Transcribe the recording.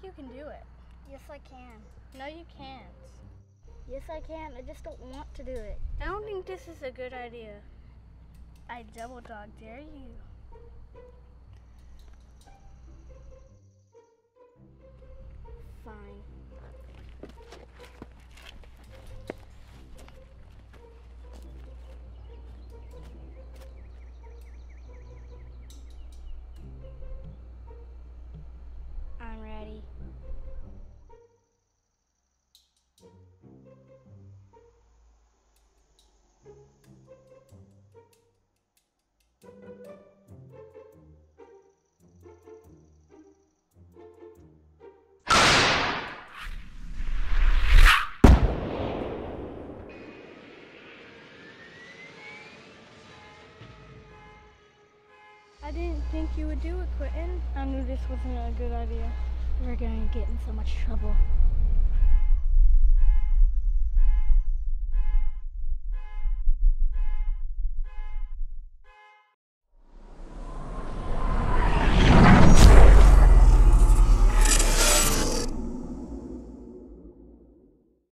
think you can do it. Yes, I can. No, you can't. Yes, I can. I just don't want to do it. I don't think this is a good idea. I double dog dare you. I didn't think you would do it, Quentin. I knew this wasn't a good idea. We're gonna get in so much trouble.